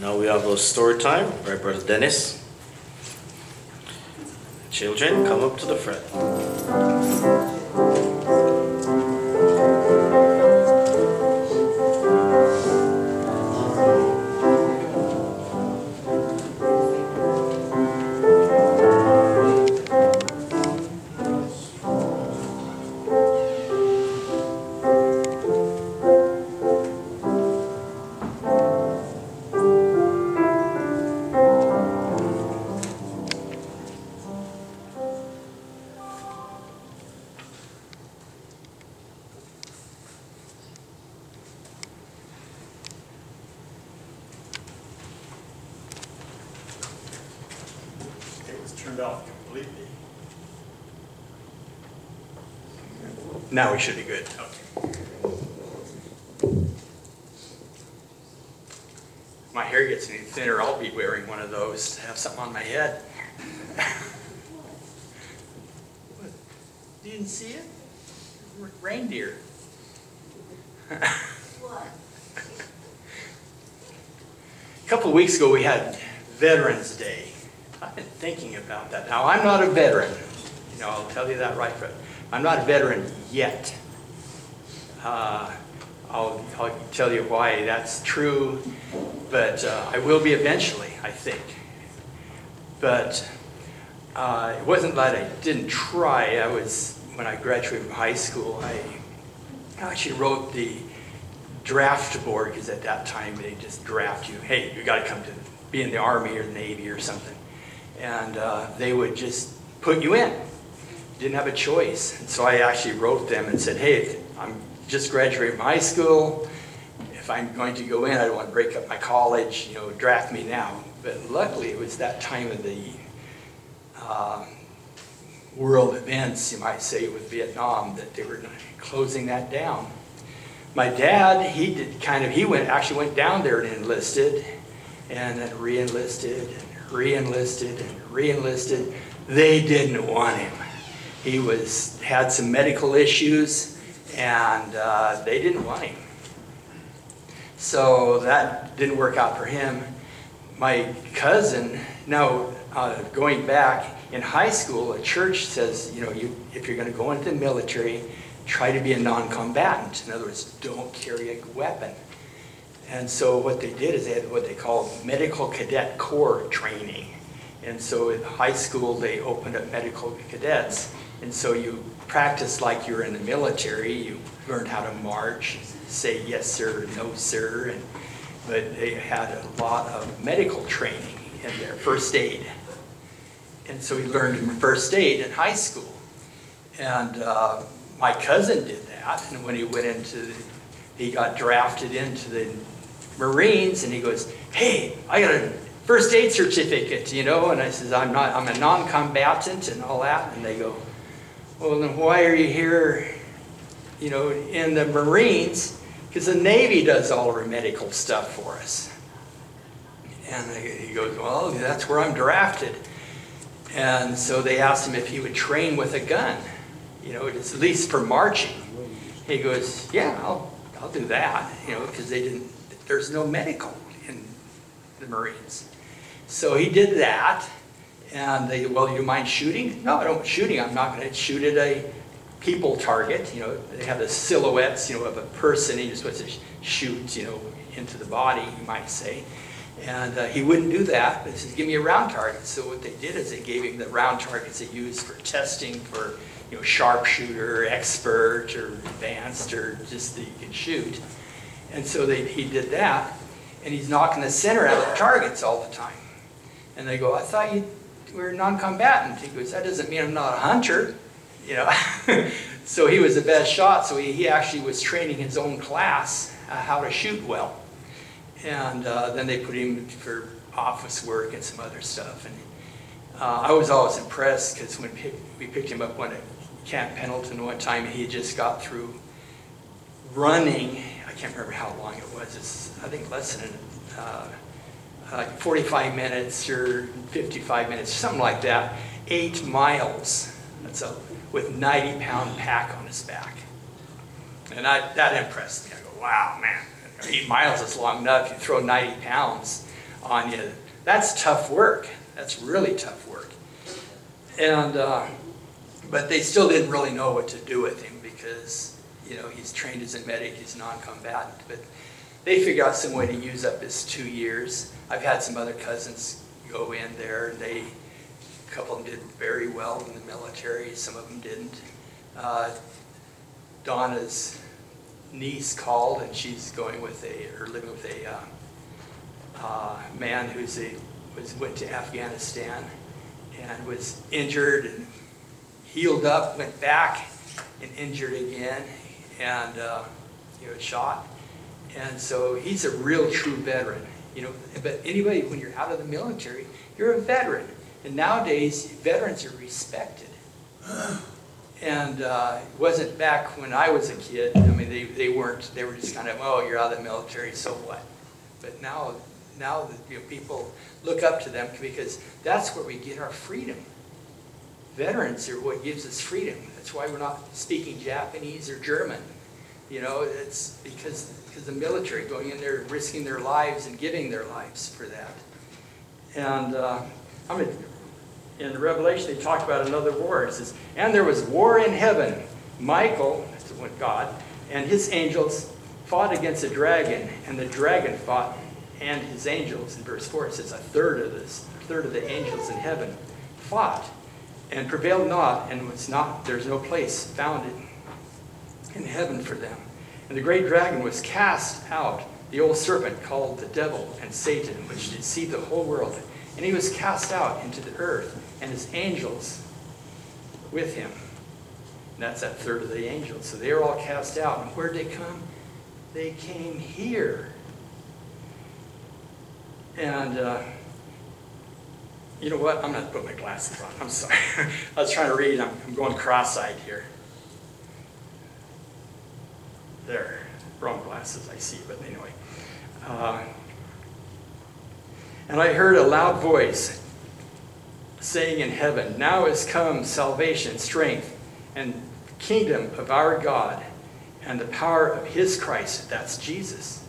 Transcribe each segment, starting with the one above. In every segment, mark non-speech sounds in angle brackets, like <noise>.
Now we have a story time, right, Brother Dennis? Children, come up to the front. Turned off completely. Now we should be good. Okay. My hair gets any thinner, I'll be wearing one of those to have something on my head. What? You didn't see it? Reindeer. what? <laughs> A couple of weeks ago, we had Veterans Day. I've been thinking about that. Now, I'm not a veteran. You know, I'll tell you that right, but I'm not a veteran yet. Uh, I'll, I'll tell you why that's true, but uh, I will be eventually, I think. But uh, it wasn't that I didn't try. I was, when I graduated from high school, I actually wrote the draft board, because at that time they just draft you, hey, you got to come to be in the Army or the Navy or something. And uh, they would just put you in. Didn't have a choice. And so I actually wrote them and said, hey, I'm just graduating from high school. If I'm going to go in, I don't want to break up my college, you know, draft me now. But luckily, it was that time of the um, world events, you might say, with Vietnam, that they were closing that down. My dad, he did kind of, he went, actually went down there and enlisted, and then re-enlisted, re-enlisted, and re-enlisted. They didn't want him. He was, had some medical issues, and uh, they didn't want him. So that didn't work out for him. My cousin, now uh, going back, in high school, a church says, you know, you, if you're going to go into the military, try to be a non-combatant. In other words, don't carry a weapon. And so what they did is they had what they called medical cadet corps training. And so in high school, they opened up medical cadets. And so you practice like you're in the military. You learned how to march, say yes, sir, no, sir. And, but they had a lot of medical training in their first aid. And so he learned first aid in high school. And uh, my cousin did that. And when he went into, the, he got drafted into the Marines, and he goes, "Hey, I got a first aid certificate, you know." And I says, "I'm not. I'm a non-combatant and all that." And they go, "Well, then why are you here, you know, in the Marines?" Because the Navy does all our medical stuff for us. And he goes, "Well, that's where I'm drafted." And so they asked him if he would train with a gun, you know, at least for marching. He goes, yeah, I'll, I'll do that, you know, because they didn't, there's no medical in the Marines. So he did that, and they, well, you mind shooting? No, I don't shooting. I'm not going to shoot at a people target. You know, they have the silhouettes, you know, of a person. He just wants to shoot, you know, into the body, you might say. And uh, he wouldn't do that, he says, give me a round target. So what they did is they gave him the round targets they used for testing for, you know, sharpshooter, expert, or advanced, or just that you can shoot. And so they, he did that, and he's knocking the center out of targets all the time. And they go, I thought you were non-combatant. He goes, that doesn't mean I'm not a hunter, you know. <laughs> so he was the best shot, so he, he actually was training his own class uh, how to shoot well. And uh, then they put him for office work and some other stuff. And uh, I was always impressed because when pick, we picked him up one at Camp Pendleton one time, he just got through running. Can't remember how long it was. It's, I think less than uh, like 45 minutes or 55 minutes, something like that. Eight miles. That's a, with 90 pound pack on his back. And I, that impressed me. I go, wow, man eight miles is long enough. You throw 90 pounds on you. That's tough work. That's really tough work. And, uh, but they still didn't really know what to do with him because, you know, he's trained as a medic, he's non-combatant. But they figured out some way to use up his two years. I've had some other cousins go in there, and they, a couple of them did very well in the military, some of them didn't. Uh, Donna's niece called, and she's going with a, or living with a uh, uh, man who's a, was, went to Afghanistan and was injured and healed up, went back and injured again, and, uh, you know, shot. And so he's a real true veteran, you know, but anybody, when you're out of the military, you're a veteran. And nowadays, veterans are respected. And uh, it wasn't back when I was a kid. I mean, they, they weren't, they were just kind of, oh, you're out of the military, so what? But now, now you know, people look up to them because that's where we get our freedom. Veterans are what gives us freedom. That's why we're not speaking Japanese or German. You know, it's because, because the military going in there, risking their lives and giving their lives for that. And uh, I'm a, in the Revelation, they talk about another war. It says, and there was war in heaven. Michael, that's what God, and his angels fought against the dragon, and the dragon fought and his angels. In verse 4, it says a third of this, a third of the angels in heaven fought and prevailed not, and was not, there's no place found in, heaven for them. And the great dragon was cast out, the old serpent called the devil and Satan, which deceived the whole world. And he was cast out into the earth, and his angels with him. And that's that third of the angels. So they were all cast out. And where'd they come? They came here. And uh, you know what? I'm going to put my glasses on. I'm sorry. <laughs> I was trying to read. I'm, I'm going cross-eyed here. There. Wrong glasses, I see. But anyway. Uh, and I heard a loud voice saying in heaven, Now is come salvation, strength, and kingdom of our God, and the power of his Christ. That's Jesus.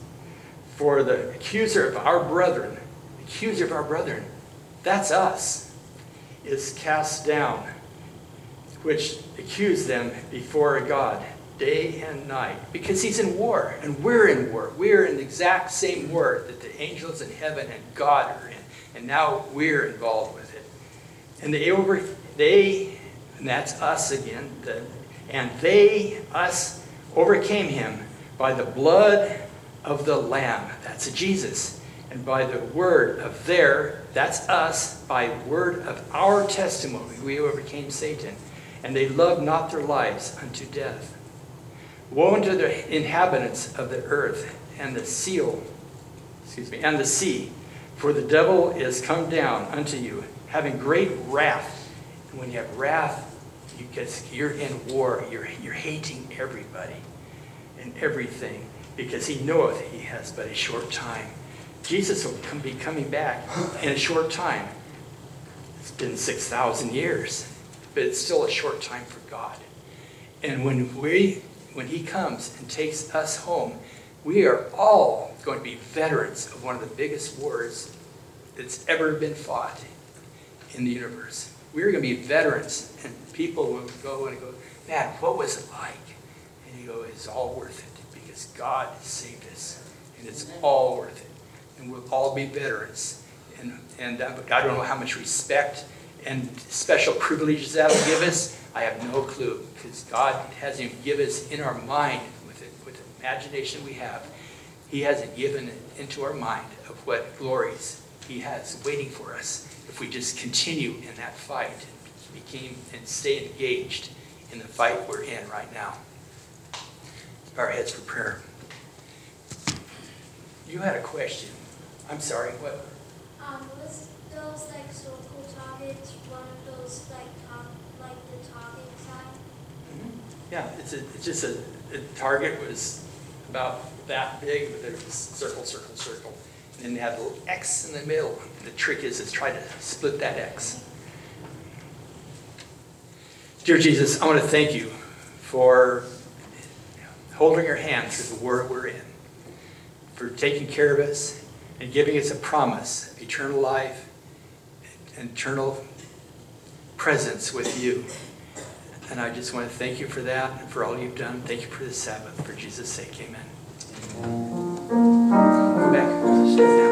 For the accuser of our brethren, accuser of our brethren, that's us, is cast down, which accuse them before God day and night because he's in war and we're in war. We're in the exact same war that the angels in heaven and God are in. And now we're involved with it. And they over they and that's us again, the, and they, us, overcame him by the blood of the Lamb. That's Jesus. And by the word of their, that's us, by word of our testimony, we overcame Satan. And they loved not their lives unto death. Woe unto the inhabitants of the earth and the seal, excuse me, and the sea, for the devil is come down unto you, having great wrath. And when you have wrath, because you're in war, you're, you're hating everybody and everything, because he knoweth he has but a short time. Jesus will come, be coming back in a short time. It's been 6,000 years, but it's still a short time for God. And when we when he comes and takes us home, we are all going to be veterans of one of the biggest wars that's ever been fought in the universe. We're going to be veterans, and people will go and go, man, what was it like? And you go, it's all worth it because God saved us, and it's all worth it. And we'll all be veterans. And, and uh, I don't know how much respect and special privileges that will give us. I have no clue because God hasn't given us in our mind with it, with the imagination we have. He hasn't given it into our mind of what glories He has waiting for us if we just continue in that fight and became and stay engaged in the fight we're in right now. Our heads for prayer. You had a question. I'm sorry. What? Um, was those like circle targets one of those like top, like the target sign? Yeah, it's a, it's just a, the target was about that big, but there was circle, circle, circle. And then they had a little X in the middle. The trick is, is try to split that X. Dear Jesus, I want to thank you for holding your hand through the war we're in, for taking care of us, and giving us a promise of eternal life, eternal presence with you. And I just want to thank you for that and for all you've done. Thank you for the Sabbath. For Jesus' sake, amen. Back.